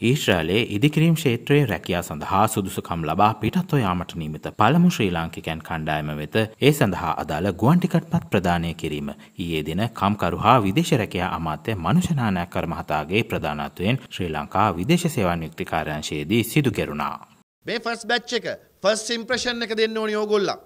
ඊශ්‍රාලයේ ඉදිකිරීම් ක්ෂේත්‍රයේ රැකියා සඳහා සුදුසුකම් ලබා පිටත්ව යාමට නියමිත පළමු ශ්‍රී ලාංකිකයන් කණ්ඩායම වෙත ඒ සඳහා අදාළ ගුවන්ටිකට්පත් ප්‍රදානය කිරීම ඊයේ දින කම්කරු හා විදේශ රැකියා අමාත්‍ය මනුෂනානයක්කර මහතාගේ ප්‍රධානත්වයෙන් ශ්‍රී ලංකා විදේශ සේවා නියුක්ති කාර්යාංශයේදී සිදු කෙරුණා. මේ ෆස් බැච් එක ෆස් ඉම්ප්‍රෂන් එක දෙන්න ඕනි ඕගොල්ලෝ.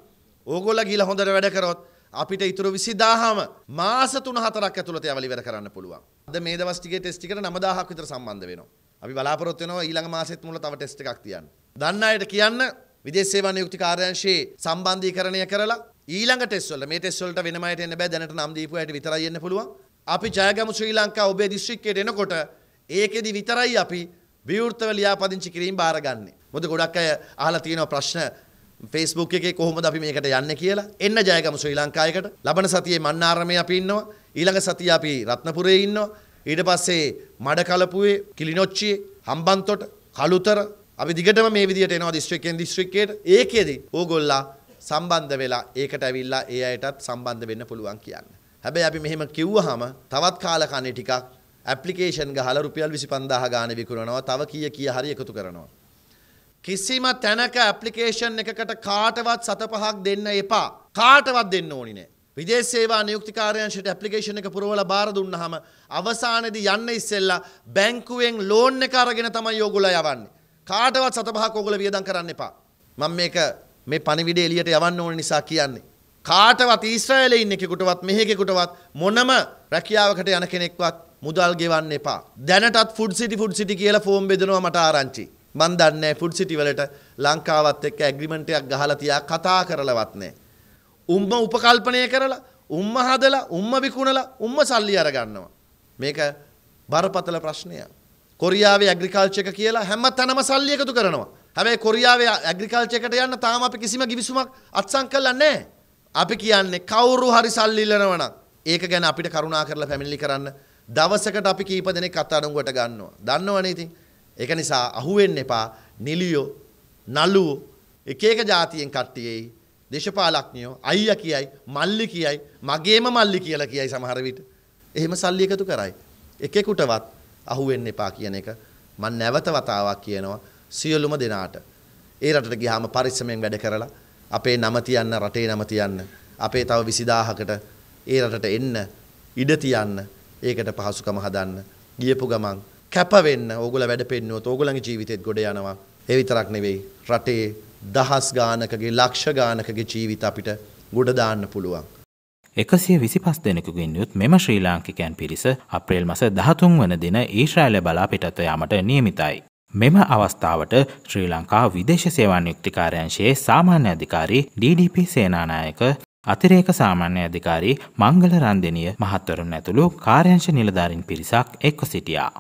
ඕගොල්ලෝ ගිහලා හොඳට වැඩ කරොත් අපිට ඉතුරු විසිදාහම මාස තුන හතරක් ඇතුළත යවල ඉවර කරන්න පුළුවන්. අද මේ දවස් ටිකේ ටෙස්ට් එකට 9000ක් විතර සම්බන්ධ වෙනවා. අපි බලාපොරොත්තු වෙනවා ඊළඟ මාසෙත් මුල තව ටෙස්ට් එකක් තියන්න. දන්න අයට කියන්න විදේශ සේවා නියුක්ති කාර්යාංශයේ සම්බන්ධීකරණය කරලා ඊළඟ ටෙස්ට් වල මේ ටෙස්ට් වලට වෙනම අයට එන්න බෑ දැනට නම් දීපු අයට විතරයි එන්න පුළුවන්. අපි ජයගමු ශ්‍රී ලංකා ඔබේ දිස්ත්‍රික්කයට එනකොට ඒකෙදි විතරයි අපි විවෘතව ලියාපදිංචි කිරීම බාරගන්නේ. මොකද ගොඩක් අය අහලා තියෙනවා ප්‍රශ්න ෆේස්බුක් එකේ කොහොමද අපි මේකට යන්නේ කියලා. එන්න ජයගමු ශ්‍රී ලංකාවයකට. ලබන සතියේ මන්නාරමේ අපි ඉන්නවා. ඊළඟ සතියේ අපි රත්නපුරේ ඉන්නවා. ඊට පස්සේ මඩකලපුවේ කිලිනොච්චියේ හම්බන්තොට කළුතර අපි දිගටම මේ විදිහට එනවා දිස්ත්‍රික්කෙන් දිස්ත්‍රික්කයට ඒකෙදි ඕගොල්ලා සම්බන්ධ වෙලා ඒකට ඇවිල්ලා ඒ අයටත් සම්බන්ධ වෙන්න පුළුවන් කියන්නේ. හැබැයි අපි මෙහෙම කිව්වහම තවත් කාලකන්ණි ටිකක් ඇප්ලිකේෂන් ගහලා රුපියල් 25000 ගානේ විකුණනවා තව කීය කීය හරි එකතු කරනවා. කිසිම තැනක ඇප්ලිකේෂන් එකකට කාටවත් සත පහක් දෙන්න එපා. කාටවත් දෙන්න ඕනි නෑ. විදේශ සේවා නියුක්ති කාර්යාංශයට ඇප්ලිකේෂන් එක පුරවලා බාර දුන්නාම අවසානයේදී යන්න ඉස්සෙල්ලා බැංකුවෙන් ලෝන් එක අරගෙන තමයි ඕගොල්ලෝ යවන්නේ. කාටවත් සත පහක් ඕගොල්ලෝ වියදම් කරන්න එපා. මම මේක මේ පණිවිඩය එළියට යවන්න ඕන නිසා කියන්නේ. කාටවත් ඊශ්‍රායලයේ ඉන්න කෙකුටවත් මෙහෙකෙකුටවත් මොනම රැකියාවකට යන කෙනෙක්වත් මුදල් ගෙවන්න එපා. දැනටත් ෆුඩ් සිටි ෆුඩ් සිටි කියලා ෆෝම් බෙදනවා මට ආරංචි. මන් දන්නේ ෆුඩ් සිටි වලට ලංකාවත් එක්ක ඇග්‍රිමන්ට් එකක් ගහලා තියා කතා කරලවත් නැහැ. උම්ම උපකල්පනය කරලා උම්ම හදලා උම්ම විකුණලා උම්ම සල්ලි අරගන්නවා. මේක බරපතල ප්‍රශ්නයක්. කොරියාවේ ඇග්‍රිකල්චර් එක කියලා හැම තැනම සල්ලි එකතු කරනවා. හැබැයි කොරියාවේ ඇග්‍රිකල්චර් එකට යන්න තාම අපි කිසිම ගිවිසුමක් අත්සන් කරලා නැහැ. අපි කියන්නේ කවුරු හරි සල්ලි ඉල්ලනවා නම් ඒක ගැන අපිට කරුණා කරලා පැමිණිලි කරන්න දවසකට අපි කීප දෙනෙක් අත්අඩංගුවට ගන්නවා. දන්නවනේ ඉතින්. ඒක නිසා අහුවෙන්න එපා නිලියෝ නළුවෝ එක එක જાතියෙන් කට්ටියයි දේශපාලඥයෝ අයියා කියයි මල්ලි කියයි මගේම මල්ලි කියලා කියයි සමහර විට. එහෙම සල්ලි එකතු කරයි. එකෙකුටවත් අහුවෙන්න එපා කියන එක මම නැවත වතාවක් කියනවා සියලුම දෙනාට. ඒ රටට ගියාම පරිස්සමෙන් වැඩ කරලා අපේ නම තියන්න රටේ නම තියන්න අපේ තව 20000කට ඒ රටට එන්න ඉඩ තියන්න ඒකට පහසුකම හදන්න ගියපු ගමන් කැප වෙන්න ඕගොල්ලෝ වැඩ පෙන්නුවොත් ඕගොල්ලන්ගේ ජීවිතේත් ගොඩ යනවා ඒ විතරක් නෙවෙයි රටේ දහස් ගානකගේ ලක්ෂ ගානකගේ ජීවිත අපිට ගොඩ දාන්න පුළුවන්. එකසිය විසි පස් දෙනෙකුගෙන් යුත් මෙම ශ්‍රී ලාංකිකයන් පිරිස අප්‍රේල් මස දහතුන් වන දින ඊශ්‍රායල බලා පිටත්ව යාමට නියමිතයි. මෙම අවස්ථාවට ශ්‍රී ලංකා විදේශ සේවාන් යුක්තිකාරයංශයේ සාමාන්‍ය අධිකාරී DDP සේනානායක අතිරේක සාමාන්‍ය අධිකාරී මංගල රන්දනිය මහත්වරුන් ඇතුළු කාර්යංශ නිලධාරින් පිරිසක් එක්ව සිටියා.